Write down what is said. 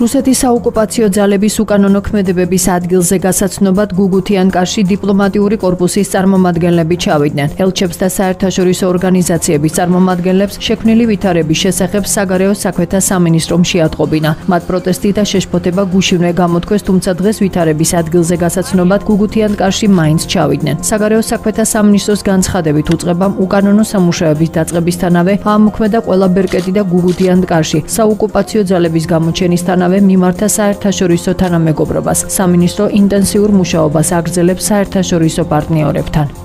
რუსეთის საოკუპაციო ძალების უკანონო ქმედებების ადგილზე გასაცნობად გუგუთიან კარში დიპლომატიური კორპუსის წარმომადგენლები ჩავიდნენ. ელჩებს და საერთაშორისო ორგანიზაციების წარმომადგენლებს შექმნილი ვითარების შესახებ საგარეო საქმეთა სამინისტრომ შეატყობინა. მათ პროტესტი და შეშფოთება გუშინვე გამოთქვეს, თუმცა დღეს ვითარების ადგილზე გასაცნობად გუგუთიან კარში მაინც ჩავიდნენ. საგარეო საქმეთა სამინისტროს განცხადებით უწყებამ უკანონო სამუშაოების დაწყებისთანავე აამოქმედა ყველა ბერკეტი და გუგუთიან კარში საოკუპაციო ძალების გამოჩენისთანავე ამჟამად მიმართა საერთაშორისო თანამეგობრობას. სამინისტრო ინტენსიურ მუშაობას აგრძელებს საერთაშორისო პარტნიორებთან.